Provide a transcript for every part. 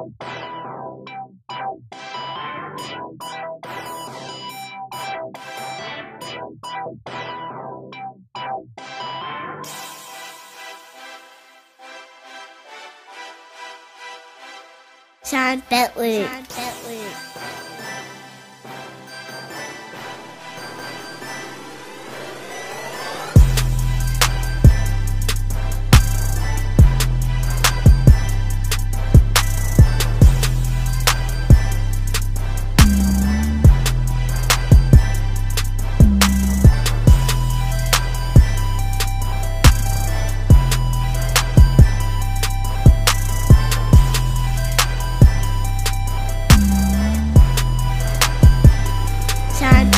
Sean Bentley. Sean Bentley.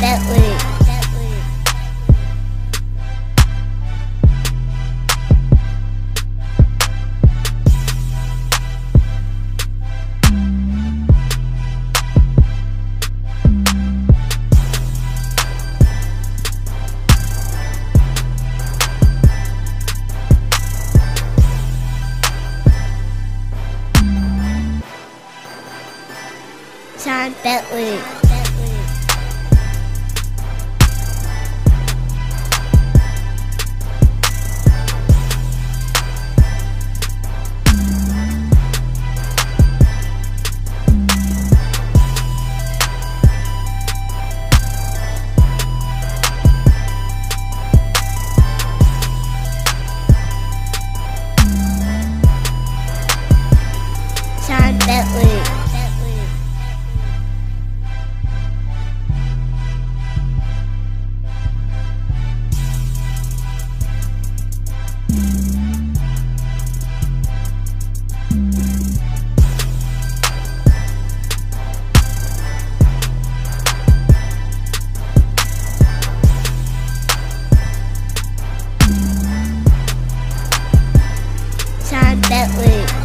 Bentley. Sean Bentley. Sean Bentley.